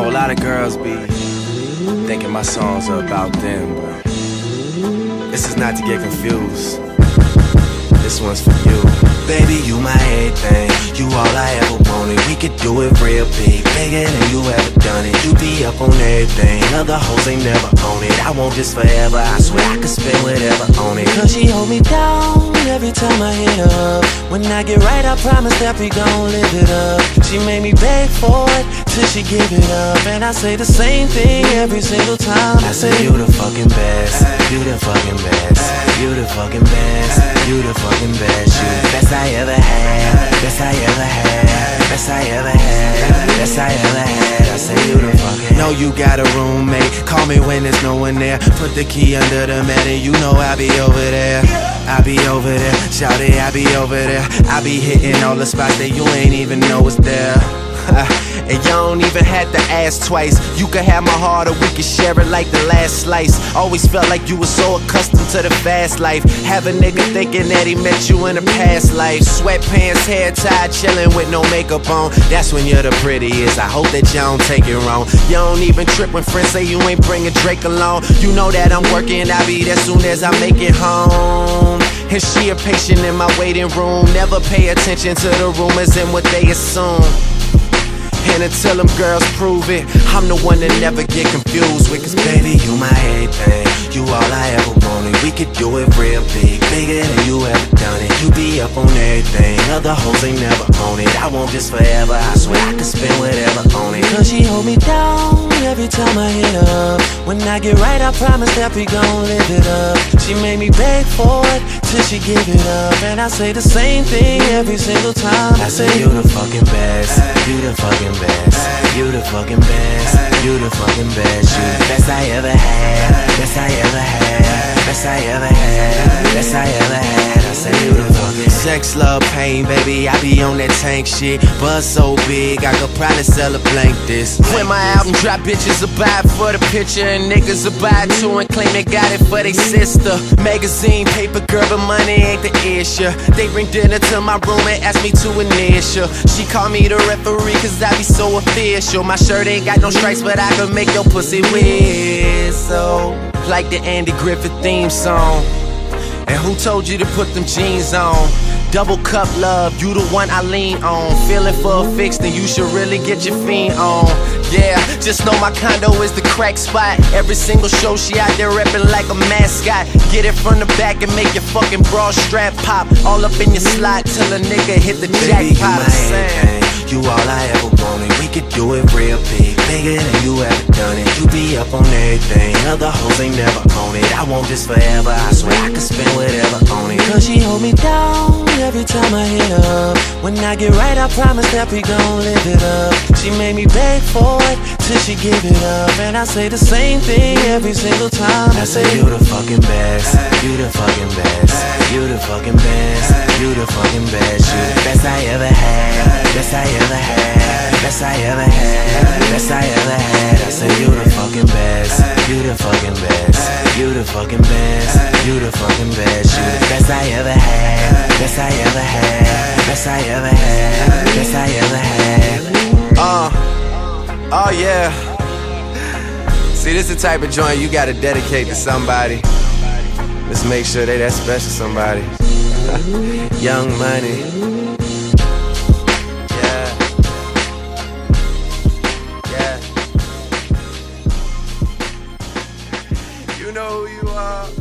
know a lot of girls be thinking my songs are about them, but this is not to get confused. This one's for you. Baby, you my everything. You all I ever wanted. We could do it real big, bigger than you ever done it. You be up on everything. Other hoes ain't never on it. I want this forever. I swear I could spend whatever on it. Cause she hold me down every time I hit her up. When I get right, I promise that we gon' live it up. She made me beg for it till she give it up. And I say the same thing every single time. I say you the fucking best. You the fucking best. You the fucking best. You the fucking best. You the best I ever had. Best I ever had. Best I ever had. Best I ever had. I say you the fucking. Know you got a roommate. Call me when there's no one there. Put the key under the mat and you know I'll be over there. I be over there, shout it, I be over there. I be hitting all the spots that you ain't even know was there. and y'all don't even have to ask twice. You could have my heart or we could share it like the last slice. Always felt like you were so accustomed to the fast life. Have a nigga thinking that he met you in a past life. Sweatpants, hair tied, chilling with no makeup on. That's when you're the prettiest. I hope that y'all don't take it wrong. Y'all don't even trip when friends say you ain't bringing Drake along. You know that I'm working, I'll be there soon as I make it home. And she a patient in my waiting room. Never pay attention to the rumors and what they assume. And until them girls prove it, I'm the one that never get confused with. Cause baby, you my everything. You all I ever wanted. We could do it real big, bigger than you ever done it. You be up on everything. Other hoes ain't never on it. I want this forever. I swear I could spend whatever on it. Cause she hold me down every time I hit up. When I get right, I promise that we gon' live it up. She made me beg for it till she give it up. And I say the same thing every single time. I say you the fucking best. You the fucking best. You the fucking best. You the fucking best. You the best I ever had. Best I ever had. Best I ever had. Best I ever had. Sex, love, pain, baby. I be on that Tank shit. Buzz so big, I could probably sell a blank this. When my album drop, bitches will buy for the picture, and niggas will buy too and claim they got it for their sister. Magazine, paper, girl, but money ain't the issue. They bring dinner to my room and ask me to initial. She call me the referee, cause I be so official. My shirt ain't got no stripes, but I can make your pussy whistle. Like the Andy Griffith theme song. And who told you to put them jeans on? Double cup love, you the one I lean on. Feeling for a fix, then you should really get your fiend on. Yeah, just know my condo is the crack spot. Every single show she out there reppin' like a mascot. Get it from the back and make your fucking bra strap pop. All up in your slot till a nigga hit the Baby, jackpot. you my. You all I ever wanted. We could do it real big, bigger than you ever done it. You be up on everything. Other hoes ain't never on it. I want this forever. I swear I could spend whatever on it. Cause she hold me down every time I hit up. When I get right, I promise that we gon' live it up. She made me beg for it till she give it up. And I say the same thing every single time. I say you the fucking best. You the fucking best. You the fucking best. You the fucking best. You the best I ever had. Best I ever had. Best I ever had. Best I ever had. I say you the fucking best. You the fucking best. You the fucking best. You the fucking best. You the best I ever had. Best I ever had. Best I ever had. Best I ever had. Uh. Oh yeah. See, this is the type of joint you gotta dedicate to somebody. Let's make sure they that special somebody. Young Money. You know who you are.